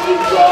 Happy birthday!